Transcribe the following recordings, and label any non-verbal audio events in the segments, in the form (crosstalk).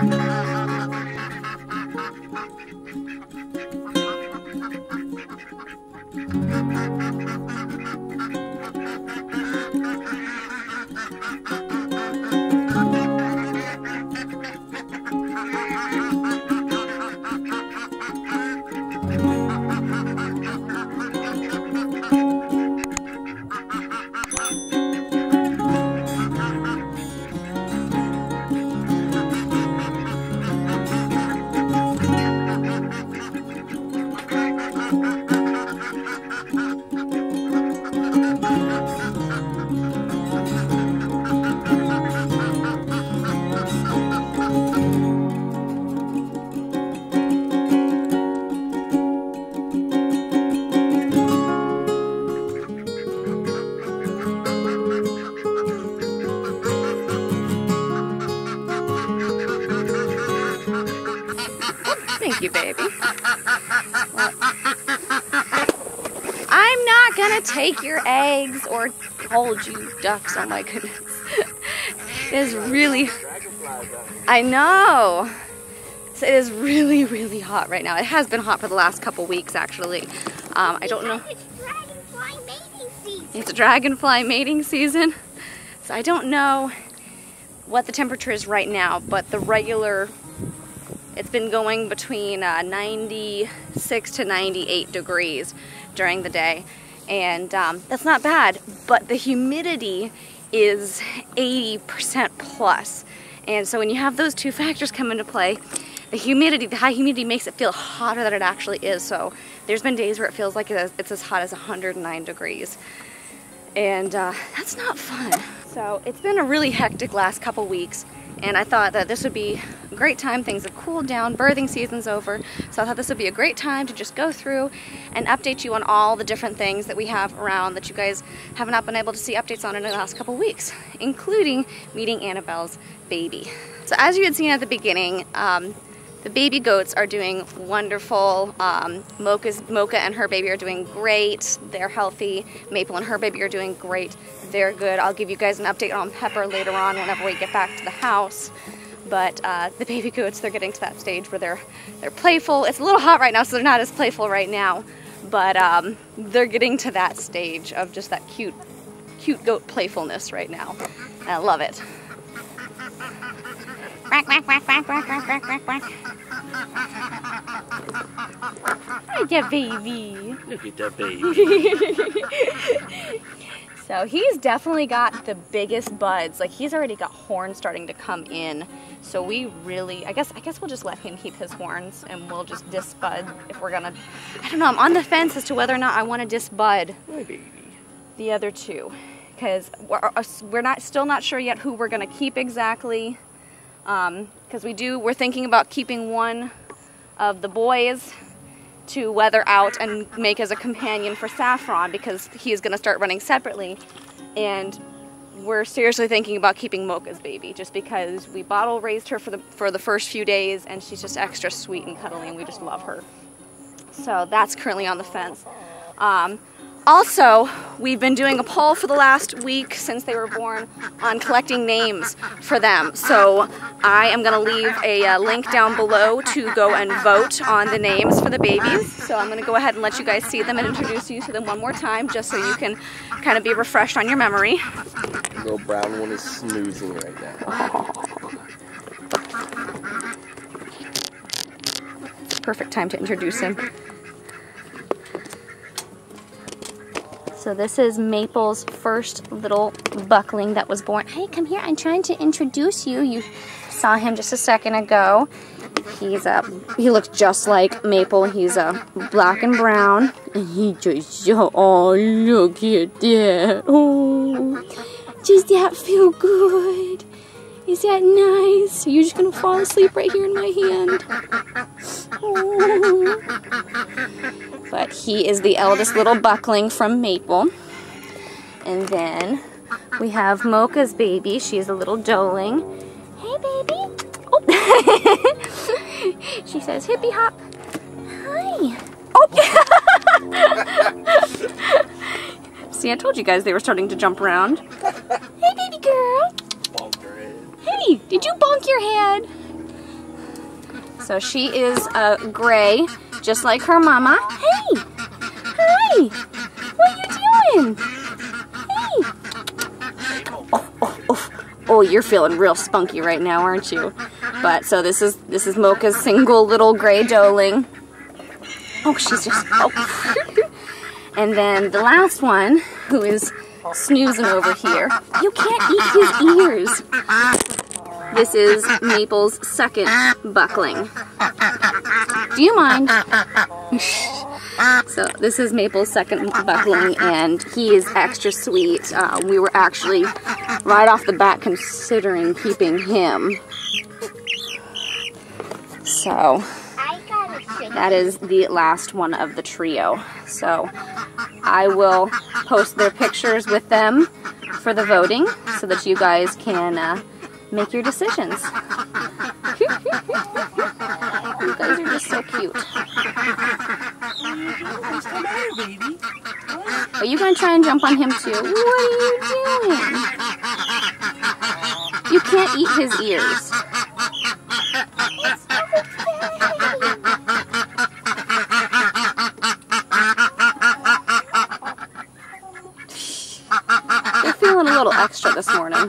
Thank (laughs) you, baby. Well, I'm not gonna take your eggs or hold you ducks. Oh my goodness. it is really, I know. It is really, really hot right now. It has been hot for the last couple weeks, actually. Um, I don't know. It's dragonfly mating season. So I don't know what the temperature is right now, but the regular it's been going between uh, 96 to 98 degrees during the day, and um, that's not bad, but the humidity is 80% plus. And so when you have those two factors come into play, the humidity, the high humidity makes it feel hotter than it actually is. So there's been days where it feels like it's as hot as 109 degrees. And uh, that's not fun. So it's been a really hectic last couple weeks and I thought that this would be a great time. Things have cooled down, birthing season's over, so I thought this would be a great time to just go through and update you on all the different things that we have around that you guys have not been able to see updates on in the last couple weeks, including meeting Annabelle's baby. So as you had seen at the beginning, um, the baby goats are doing wonderful. Um, Mocha's, Mocha and her baby are doing great. They're healthy. Maple and her baby are doing great. They're good. I'll give you guys an update on Pepper later on whenever we get back to the house. But uh, the baby goats, they're getting to that stage where they're they're playful. It's a little hot right now, so they're not as playful right now. But um, they're getting to that stage of just that cute, cute goat playfulness right now. And I love it. Quack, quack, quack, quack, quack, quack, quack, quack, quack. Hi, that baby. Look at that baby. (laughs) so he's definitely got the biggest buds. Like he's already got horns starting to come in. So we really, I guess, I guess we'll just let him keep his horns and we'll just disbud if we're gonna. I don't know. I'm on the fence as to whether or not I want to disbud the other two because we're, uh, we're not still not sure yet who we're gonna keep exactly because um, we do, we're thinking about keeping one of the boys to wether out and make as a companion for Saffron because he's going to start running separately. And we're seriously thinking about keeping Mocha's baby just because we bottle raised her for the, for the first few days and she's just extra sweet and cuddly and we just love her. So that's currently on the fence. Um, also, we've been doing a poll for the last week since they were born on collecting names for them. So I am going to leave a uh, link down below to go and vote on the names for the babies. So I'm going to go ahead and let you guys see them and introduce you to them one more time just so you can kind of be refreshed on your memory. The little brown one is snoozing right now. Perfect time to introduce him. So this is Maple's first little buckling that was born. Hey, come here. I'm trying to introduce you. You saw him just a second ago. He's a, he looks just like Maple. He's a black and brown. And he just, oh, look at that. Oh, does that feel good? Is that nice? Are You're just gonna fall asleep right here in my hand. (laughs) But he is the eldest little buckling from Maple. And then we have Mocha's baby. She's a little doeling. Hey, baby. Oh. (laughs) she says, hippie hop. Hi. Oh. (laughs) See, I told you guys they were starting to jump around. Hey, baby girl. Hey, did you bonk your head? So she is a gray, just like her mama. Hey! Hi! What are you doing? Hey! Oh, oh, oh. Oh, you're feeling real spunky right now, aren't you? But so this is this is Mocha's single little gray doeling. Oh, she's just oh. (laughs) and then the last one, who is snoozing over here. You can't eat his ears. This is Maple's second buckling. Do you mind? so this is Maple's second buckling, and he is extra sweet. Uh, we were actually right off the bat considering keeping him. So that is the last one of the trio. So I will post their pictures with them for the voting so that you guys can uh, make your decisions. (laughs) you guys are just so cute. Are you going to try and jump on him too? What are you doing? You can't eat his ears. They're feeling a little extra this morning.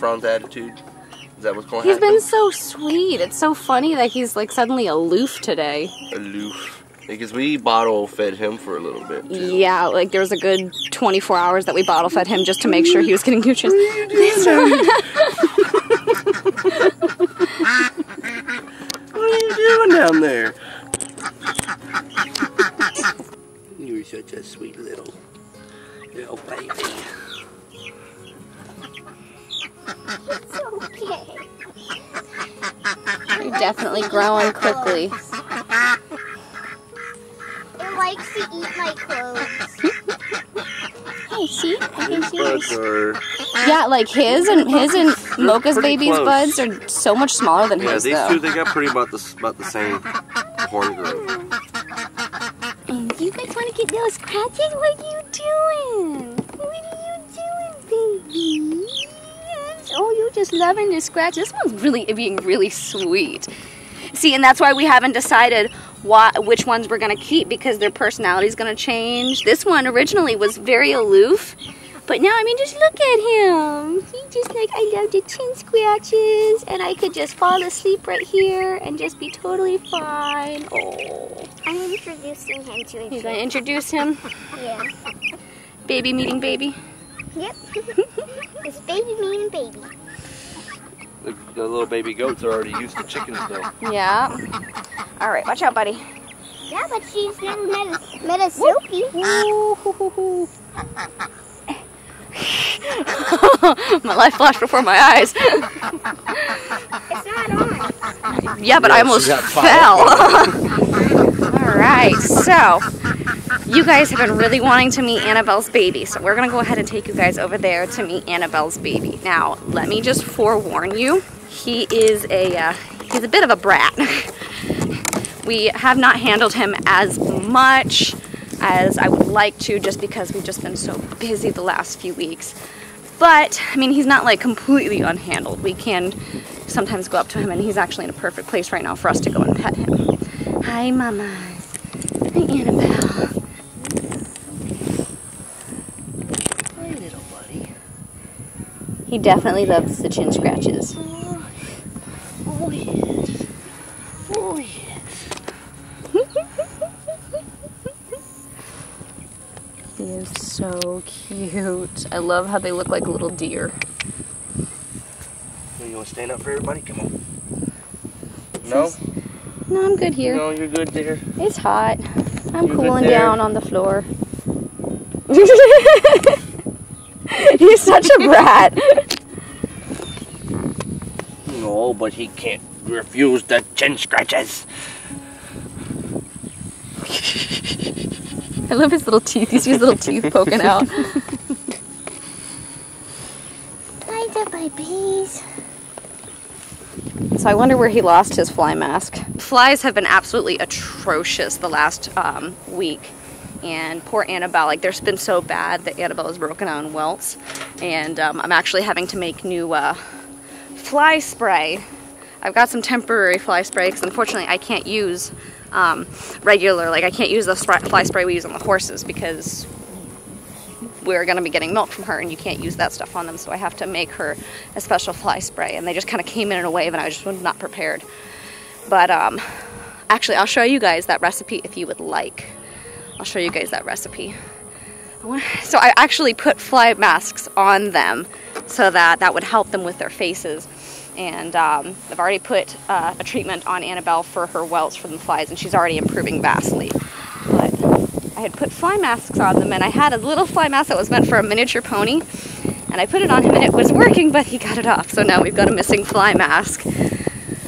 Gonna attitude? Is that what's going He's happen? been so sweet. It's so funny that he's like suddenly aloof today. aloof. Because we bottle fed him for a little bit. Too. Yeah, like there was a good 24 hours that we bottle fed him just to make sure he was getting nutrients. What are you doing (laughs) down there? You're such a sweet little little baby. Okay. You're definitely growing quickly. It likes to eat my clothes. (laughs) Hey, see? I can see Buds yours. are Yeah, like his and his and (laughs) Mocha's pretty baby's close. buds are so much smaller than yeah. his These though. two they got pretty about the about the same horn growth. And you guys want to get those scratches? What are you doing? What are you doing, baby? Oh, you're just loving to scratch. This one's really being really sweet. See, and that's why we haven't decided what which ones we're gonna keep because their personality's gonna change. This one originally was very aloof, but now I mean, just look at him. He just like I love the chin scratches, and I could just fall asleep right here and just be totally fine. Oh, I'm introducing him to you his gonna introduce him, (laughs) Yeah. baby meeting baby. Yep. (laughs) it's baby mean baby. The, the little baby goats are already used to chickens though. Yeah. All right, watch out, buddy. Yeah, but she's never met a, met a Sophie. (laughs) my life flashed before my eyes. It's not on. Yeah, but I almost fell. (laughs) All right, so you guys have been really wanting to meet Annabelle's baby, so we're gonna go ahead and take you guys over there to meet Annabelle's baby. Now, let me just forewarn you, he is a uh, he's a bit of a brat. (laughs) we have not handled him as much as I would like to, just because we've just been so busy the last few weeks. But I mean, he's not like completely unhandled. We can sometimes go up to him, and he's actually in a perfect place right now for us to go and pet him. Hi, Mama. Hi, Annabelle. Hey, little buddy. He definitely loves the chin scratches. Oh yes. Oh yes. He is so cute. I love how they look like little deer. You want to stand up for everybody? Come on. No? No, I'm good here. No, you're good there. It's hot. I'm You good cooling down on the floor. (laughs) He's such a brat. No, but he can't refuse the chin scratches. I love his little teeth. He's his little teeth poking out. Hi there, babies. So I wonder where he lost his fly mask. Flies have been absolutely atrocious the last um, week. And poor Annabelle, like there's been so bad that Annabelle is broken out in welts. And um, I'm actually having to make new uh, fly spray. I've got some temporary fly spray because unfortunately I can't use um, regular, like I can't use the fly spray we use on the horses because we're going to be getting milk from her and you can't use that stuff on them so i have to make her a special fly spray and they just kind of came in in a wave and i just was not prepared but um, actually i'll show you guys that recipe if you would like i'll show you guys that recipe so i actually put fly masks on them so that that would help them with their faces and um, i've already put uh, a treatment on annabelle for her welts from the flies and she's already improving vastly but I had put fly masks on them, and I had a little fly mask that was meant for a miniature pony, and I put it on him, and it was working, but he got it off. So now we've got a missing fly mask.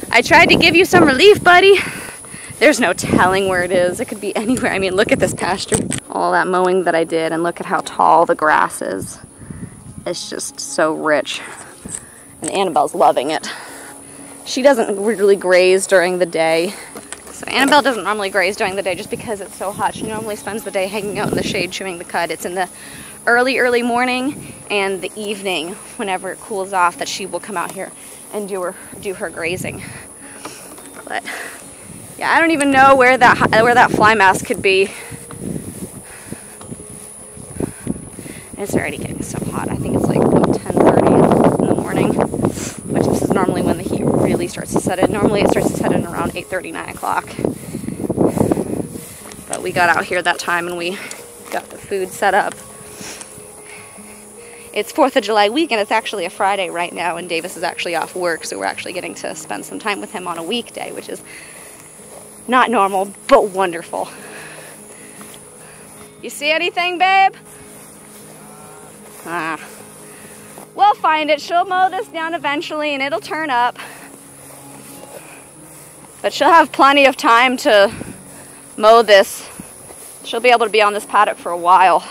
I tried to give you some relief, buddy. There's no telling where it is. It could be anywhere. I mean, look at this pasture. All that mowing that I did, and look at how tall the grass is. It's just so rich. And Annabelle's loving it. She doesn't really graze during the day. So Annabelle doesn't normally graze during the day just because it's so hot. She normally spends the day hanging out in the shade chewing the cud. It's in the early, early morning and the evening, whenever it cools off, that she will come out here and do her do her grazing. But yeah, I don't even know where that where that fly mask could be. It's already getting so hot. I think it's like 10:30 in the morning, which this is normally when the heat really starts to set in. Normally it starts to set in around 8:30, 9 o'clock. But we got out here that time and we got the food set up. It's 4th of July week and it's actually a Friday right now and Davis is actually off work, so we're actually getting to spend some time with him on a weekday, which is not normal, but wonderful. You see anything, babe? Ah. We'll find it. She'll mow this down eventually and it'll turn up. But she'll have plenty of time to mow this. She'll be able to be on this paddock for a while.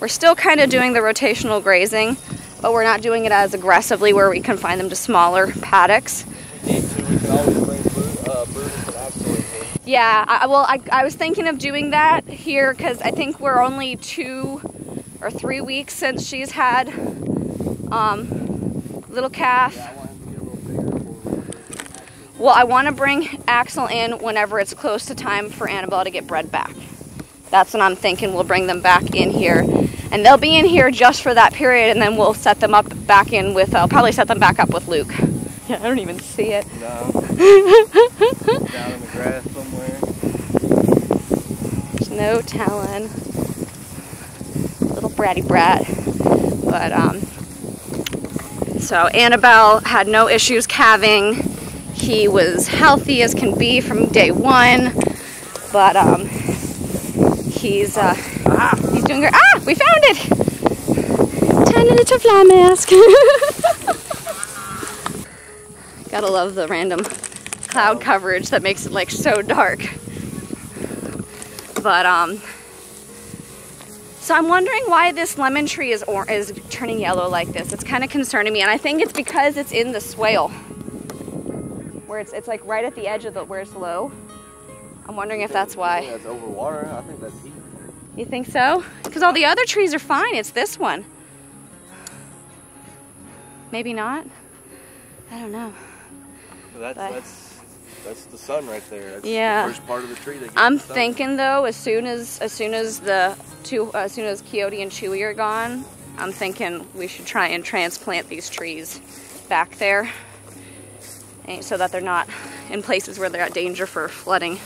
We're still kind of doing the rotational grazing, but we're not doing it as aggressively where we confine them to smaller paddocks. Yeah, I, well, I, I was thinking of doing that here because I think we're only two or three weeks since she's had um, little calf. Well, I want to bring Axel in whenever it's close to time for Annabelle to get bred back. That's what I'm thinking. We'll bring them back in here. And they'll be in here just for that period, and then we'll set them up back in with, I'll probably set them back up with Luke. (laughs) Yeah, I don't even see it. No. (laughs) Down in the grass somewhere. There's no telling. Little bratty brat. But, um, so Annabelle had no issues calving. He was healthy as can be from day one. But, um, he's, uh, ah, Ah, we found it! Tiny little fly mask. (laughs) Gotta love the random cloud coverage that makes it like so dark. But um, so I'm wondering why this lemon tree is or is turning yellow like this. It's kind of concerning me, and I think it's because it's in the swale, where it's it's like right at the edge of the where it's low. I'm wondering if that's why. that's over water. I think that's heat. You think so? Because all the other trees are fine. It's this one. Maybe not. I don't know. That's But- that's that's the sun right there. That's Yeah. the first part of the tree that gets I'm thinking though, as soon as as soon as the two uh, as soon as Coyote and Chewy are gone, I'm thinking we should try and transplant these trees back there, eh, so that they're not in places where they're at danger for flooding.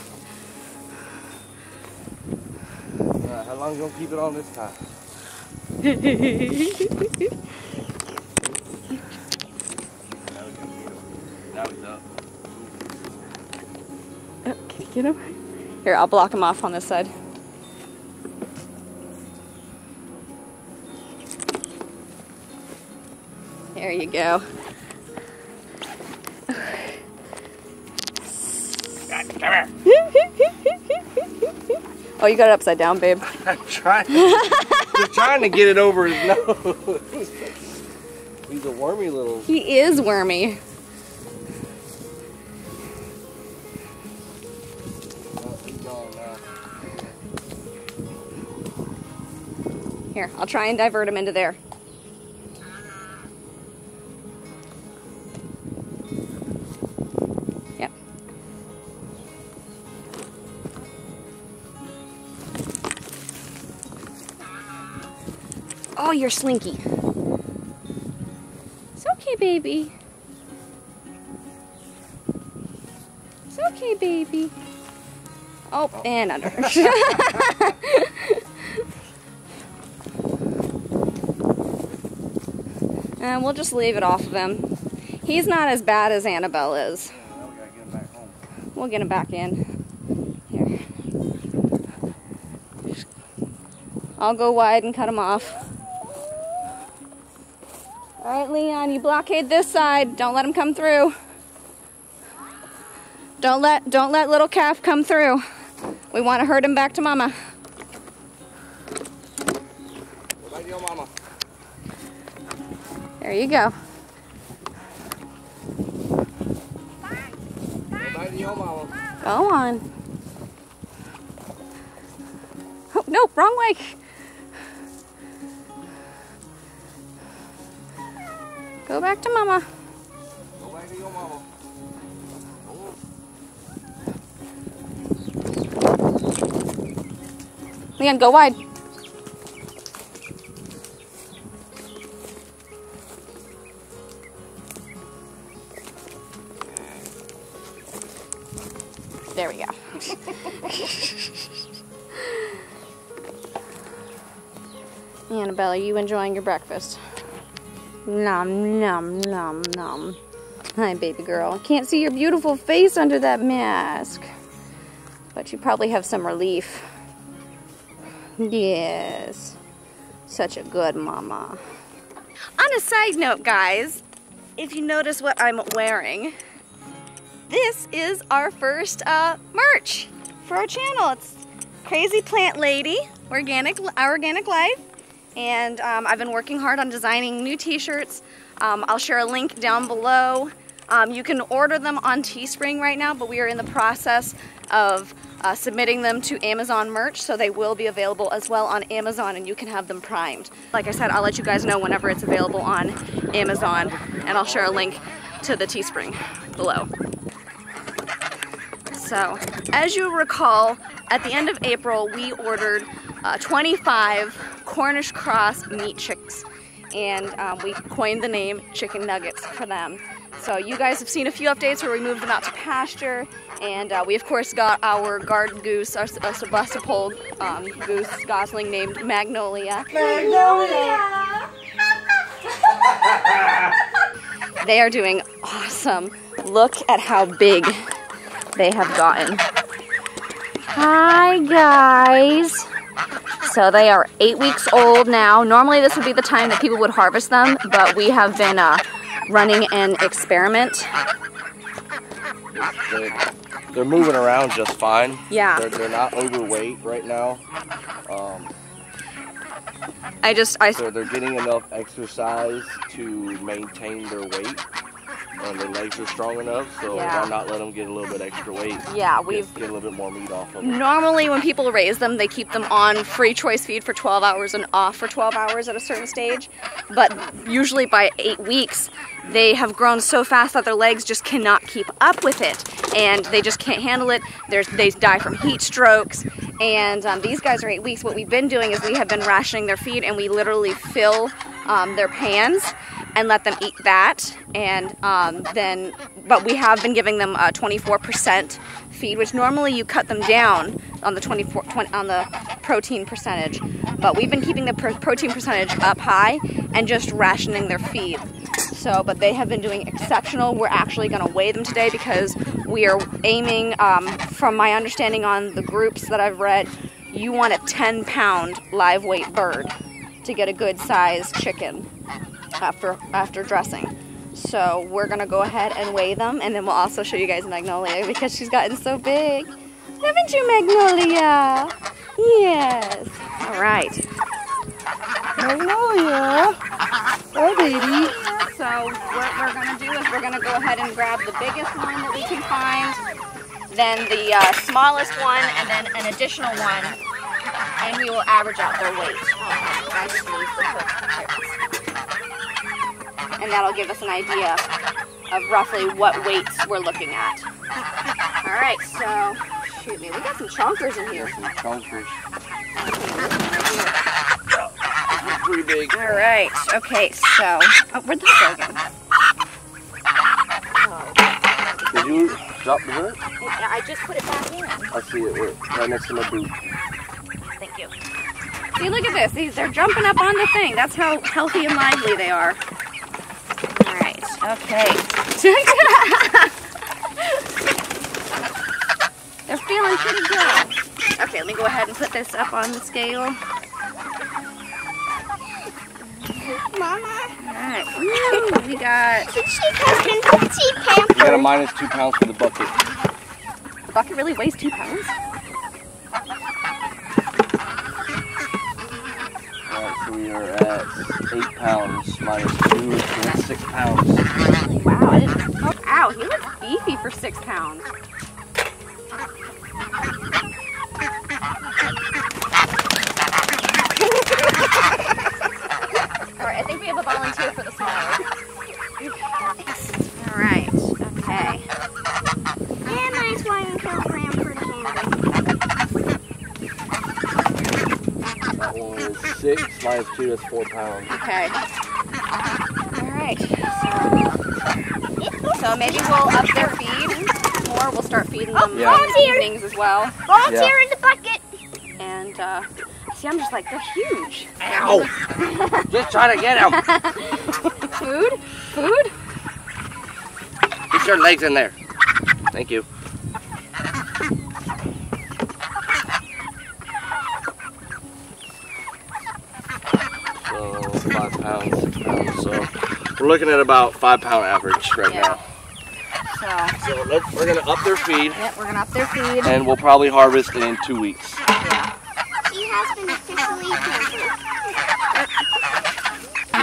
How long you gonna keep it on this time? Now he's get him. Up. Oh, can you get him? Here, I'll block him off on this side. There you go. (laughs) oh, you got it upside down, babe. (laughs) I'm trying. Just trying to get it over his nose. (laughs) He's a wormy little. He is wormy. He's. Here, I'll try and divert him into there. Oh, you're slinky. It's okay, baby. It's okay, baby. Oh, and under. And (laughs) uh, we'll just leave it off of him. He's not as bad as Annabelle is. Now we get. We'll get him back in. Here. I'll go wide and cut him off. All right, Leon, you blockade this side. Don't let him come through. Don't let don't let little calf come through. We want to herd him back to mama. Mama. There you go. Go on. Oh, no, wrong way. Go back to mama. Go back to your mama. Leon, go wide. There we go. (laughs) Annabelle, are you enjoying your breakfast? Nom, nom, nom, nom. Hi, baby girl. Can't see your beautiful face under that mask. But you probably have some relief. Yes. Such a good mama. On a side note, guys, if you notice what I'm wearing, this is our first uh, merch for our channel. It's Crazy Plant Lady, Organic, Organic Life. And um, I've been working hard on designing new t-shirts. Um, I'll share a link down below. Um, you can order them on Teespring right now, but we are in the process of uh, submitting them to Amazon merch, so they will be available as well on Amazon and you can have them primed. Like I said, I'll let you guys know whenever it's available on Amazon and I'll share a link to the Teespring below. So, as you recall, at the end of April, we ordered uh, 25 Cornish cross meat chicks and um, we coined the name Chicken Nuggets for them. So you guys have seen a few updates where we moved them out to pasture, and uh, we of course got our garden goose, our, our Sebastopol um, goose gosling named Magnolia. Magnolia! they are doing awesome. Look at how big they have gotten. Hi guys! So they are eight weeks old now. Normally this would be the time that people would harvest them, but we have been uh, running an experiment. They're, they're moving around just fine. Yeah. They're, they're not overweight right now. Um, I just, I, so they're getting enough exercise to maintain their weight. And their legs are strong enough, so Yeah. why not let them get a little bit extra weight? yeah, we've, get a little bit more meat off of them. normally when people raise them, they keep them on free choice feed for 12 hours and off for 12 hours at a certain stage. But usually by eight weeks, they have grown so fast that their legs just cannot keep up with it. And they just can't handle it. There's, they die from heat strokes. And um, these guys are eight weeks. What we've been doing is we have been rationing their feed and we literally fill um, their pans and let them eat that. And um, then, but we have been giving them a 24% feed, which normally you cut them down on the 24 20, on the protein percentage. But we've been keeping the pr- protein percentage up high and just rationing their feed. So, but they have been doing exceptional. We're actually going to weigh them today because we are aiming, um, from my understanding on the groups that I've read, you want a 10 pound live weight bird to get a good sized chicken after after dressing. So we're gonna go ahead and weigh them and then we'll also show you guys Magnolia because she's gotten so big. Haven't you, Magnolia? Yes. All right. Magnolia. Oh, baby. So what we're gonna do is we're gonna go ahead and grab the biggest one that we can find, then the uh, smallest one, and then an additional one, and we will average out their weight. And that'll give us an idea of roughly what weights we're looking at. All right, so shoot me, we got some chonkers in here. Some chonkers. Pretty big. All right, okay, so oh, where'd this go again? Did you drop the hook? Yeah, I just put it back in. I see it right- right next to my boot. Thank you. See, look at this. These they're jumping up on the thing. That's how healthy and lively they are. Okay. (laughs) they're feeling pretty good. Okay, let me go ahead and put this up on the scale. Mama, All right. Woo, we got she has been petite You got a minus two pounds for the bucket. the bucket really weighs two pounds. Alright, so we are at eight pounds minus two, that's six pounds. Wow. I didn't, oh, ow, he looks beefy for six pounds. All right, I think we have a volunteer for the smaller. All right, okay. And nice one kilogram for handle. That one is six minus two, that's four pounds. Okay. Right. So, maybe we'll up their feed more. We'll start feeding them Yeah. in the as well. Volunteer Yeah. in the bucket. And uh, see, I'm just like they're huge. Ow! Just trying to get them. (laughs) Food, food. Get your legs in there. Thank you. So five pounds, six pounds. So we're looking at about five pound average right Yeah. now. So, So let's, we're gonna up their feed, yeah, we're gonna up their feed. and we'll probably harvest in two weeks. She has been officially.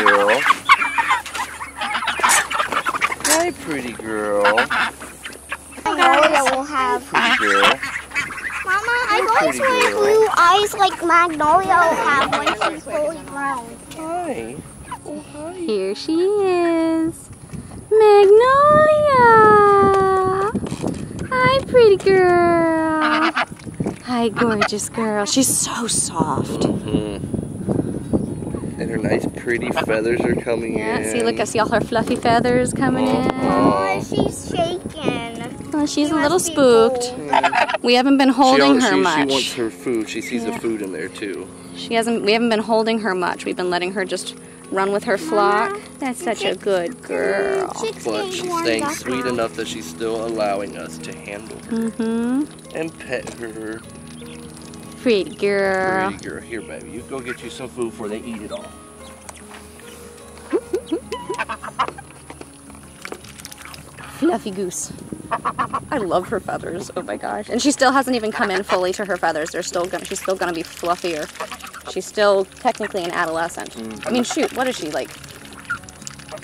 Girl. Hi, pretty girl. Magnolia will have. Pretty girl. Mama, I Pretty always want girl. blue eyes like Magnolia will have when she's fully grown. Hi. Hi. Here she is, Magnolia. Hi, pretty girl. Hi, gorgeous girl. She's so soft. Mm. And her nice, pretty feathers are coming Yeah, in. see, look, I see all her fluffy feathers coming in. Oh, she's shaking. Oh, she's She a little spooked. cold. We haven't been holding she, her she, much. She wants her food. She sees Yeah. the food in there too. She hasn't. We haven't been holding her much. We've been letting her just run with her flock. That's such a good girl. But she's warmed staying sweet enough that she's still allowing us to handle her Mm-hmm. and pet her. Pretty girl. Pretty girl. Here, baby. You go get you some food before they eat it all. (laughs) Fluffy goose. I love her feathers. Oh my gosh. And she still hasn't even come in fully to her feathers. They're still gonna. She's still gonna be fluffier. She's still technically an adolescent. Mm. I mean, shoot. What is she like?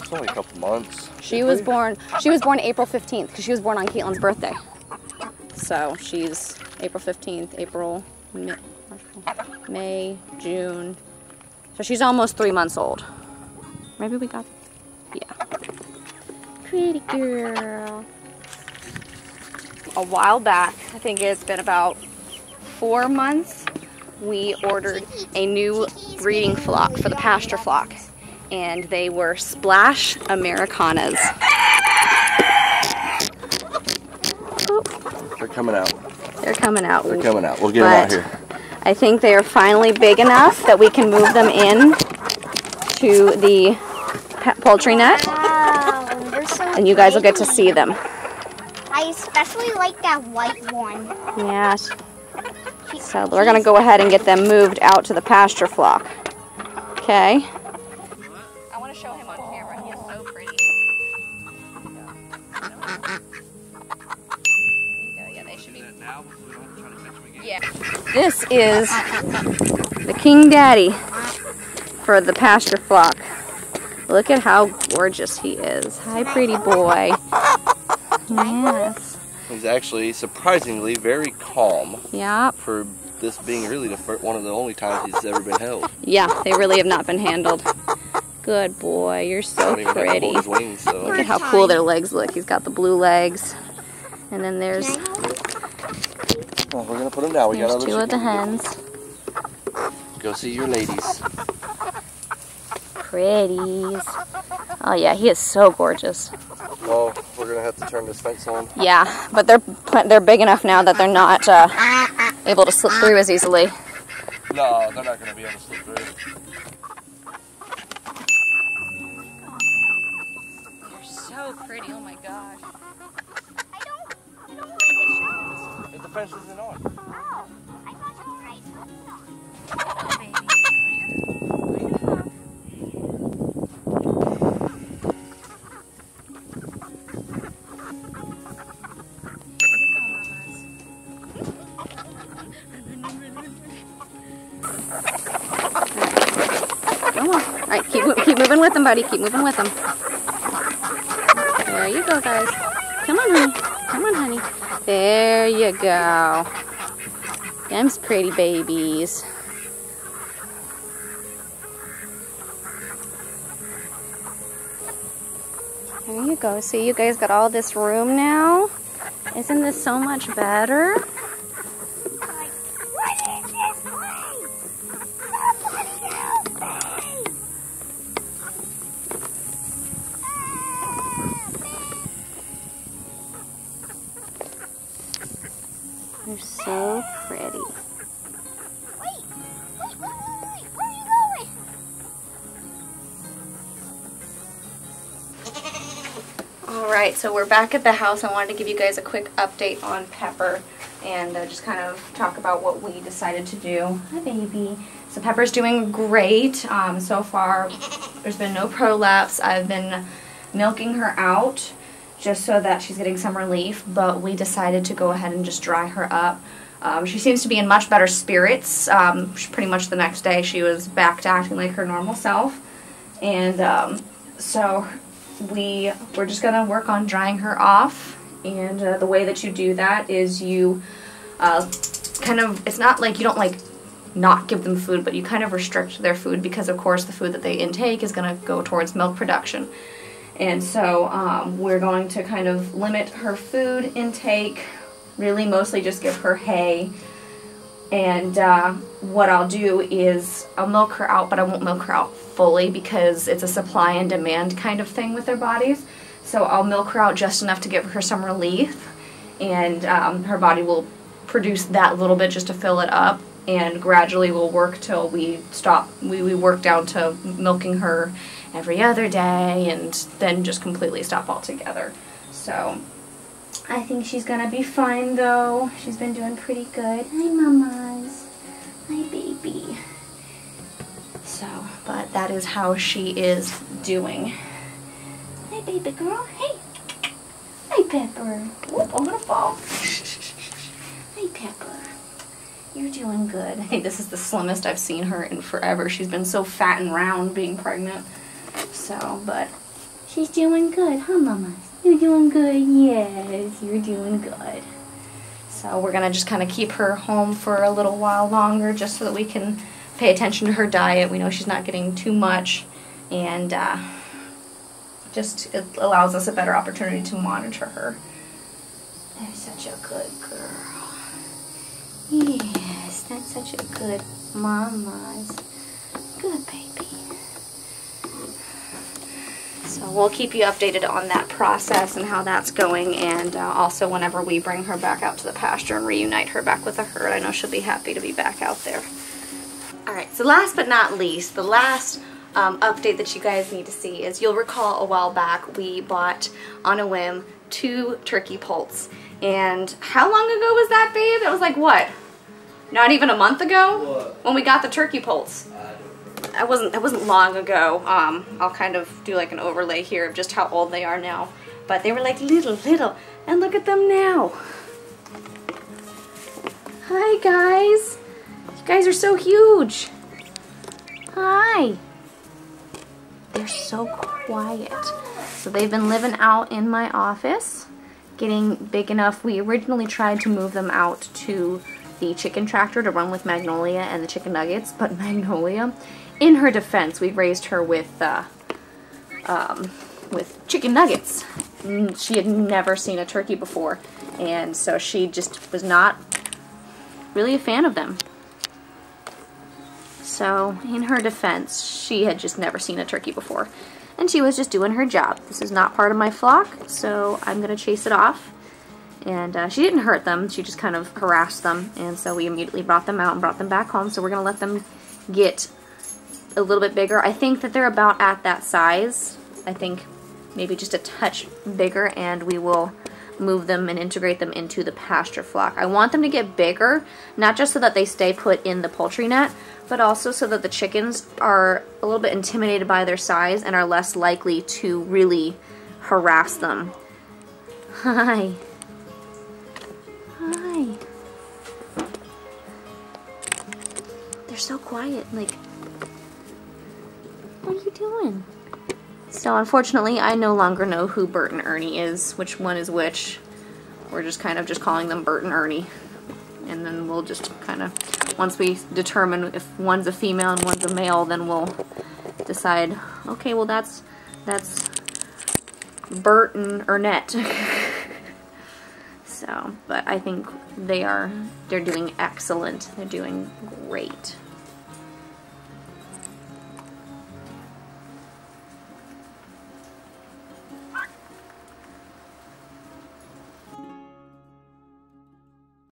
It's only a couple months. She was born. She was born April 15th because she was born on Caitlin's birthday. So she's April 15th, April, May, May, June. So she's almost three months old. Maybe we got. Yeah. Pretty girl. A while back, I think it's been about four months, we ordered a new breeding flock for the pasture flock. And they were Splash Ameraucanas. They're coming out. They're coming out. They're coming out. We'll get them out here. I think they are finally big enough that we can move them in to the pa- poultry net, Wow, they're so and you guys will get to see them. I especially like that white one. Yes. So we're going to go ahead and get them moved out to the pasture flock. Okay. I want to show him on camera. He's so pretty. Yeah. This is the King Daddy for the pasture flock. Look at how gorgeous he is. Hi, pretty boy. Yes. He's actually surprisingly very calm Yep. for this being really the fir- one of the only times he's ever been held. Yeah, they really have not been handled. Good boy. You're so Don't even have to pretty. wings, so. Look at how cool their legs look. He's got the blue legs. And then there's Can I hold it? Well, we're gonna put him down. We got there's two of the hens. Go see your ladies. Pretties. Oh yeah, he is so gorgeous. Well, gonna have to turn this fence on. Yeah, but they're pl- they're big enough now that they're not uh, able to slip through as easily. No, they're not gonna be able to slip through. You're so pretty. Oh my gosh. I don't, I don't want to If the fence isn't on. Oh, I thought you were right. Come buddy. Keep moving with them. There you go, guys. Come on, honey. Come on, honey. There you go. Them's pretty babies. There you go. See, you guys got all this room now. Isn't this so much better? They're so pretty. Wait! Wait, wait, wait, wait! Where are you going? All right, so we're back at the house. I wanted to give you guys a quick update on Pepper and uh, just kind of talk about what we decided to do. Hi, baby. So Pepper's doing great. Um, so far, there's been no prolapse. I've been milking her out just so that she's getting some relief, but we decided to go ahead and just dry her up. Um, she seems to be in much better spirits. Um, she- pretty much the next day, she was back to acting like her normal self. And um, so we we're just gonna work on drying her off and uh, the way that you do that is you uh, kind of it's not like you don't like not give them food but you kind of restrict their food because of course the food that they intake is going to go towards milk production and so um, we're going to kind of limit her food intake really mostly just give her hay and uh, what I'll do is I'll milk her out, but I won't milk her out fully because it's a supply and demand kind of thing with their bodies. So I'll milk her out just enough to give her some relief, and um, her body will produce that little bit just to fill it up. And gradually we'll work till we stop. We, we work down to milking her every other day, and then just completely stop altogether. So I think she's gonna be fine though. She's been doing pretty good. Hi, mamas. Hi, baby. So, but that is how she is doing. Hey, baby girl. Hey. Hey, Pepper. Whoop, I'm gonna fall. (laughs) Hey, Pepper. You're doing good. I think this is the slimmest I've seen her in forever. She's been so fat and round being pregnant. So, but She's doing good, huh, mamas? You're doing good. Yes, you're doing good. So we're gonna just kind of keep her home for a little while longer, just so that we can pay attention to her diet. We know she's not getting too much, and uh, just it allows us a better opportunity to monitor her. You're such a good girl. Yes, that's such a good mama's. Good baby. So we'll keep you updated on that process and how that's going, and uh, also whenever we bring her back out to the pasture and reunite her back with the herd. I know she'll be happy to be back out there. All right, so last but not least, the last um, update that you guys need to see is you'll recall a while back we bought on a whim two turkey poults. And how long ago was that, babe? It was like what? Not even a month ago when we got the turkey poults. I wasn't. It wasn't long ago. Um, I'll kind of do like an overlay here of just how old they are now. But they were like little, little, and look at them now. Hi, guys. You guys are so huge. Hi. They're so quiet. So they've been living out in my office, getting big enough. We originally tried to move them out to the chicken tractor to run with Magnolia and the chicken nuggets, but (laughs) Magnolia, in her defense, we raised her with uh, um, with chicken nuggets. Mm, She had never seen a turkey before, and so she just was not really a fan of them. So, in her defense, she had just never seen a turkey before. And she was just doing her job. This is not part of my flock, so I'm going to chase it off. And uh, she didn't hurt them, she just kind of harassed them. And so we immediately brought them out and brought them back home. So we're going to let them get a little bit bigger. I think that they're about at that size. I think maybe just a touch bigger, and we will move them and integrate them into the pasture flock. I want them to get bigger, not just so that they stay put in the poultry net, but also so that the chickens are a little bit intimidated by their size and are less likely to really harass them. (laughs) Hi. Hi. So quiet, like, what are you doing? So unfortunately, I no longer know who Bert and Ernie is, which one is which. We're just kind of just calling them Bert and Ernie. And then we'll just kind of, once we determine if one's a female and one's a male, then we'll decide, okay, well that's, that's Bert and Ernette. (laughs) so, but I think they are, they're doing excellent. They're doing great.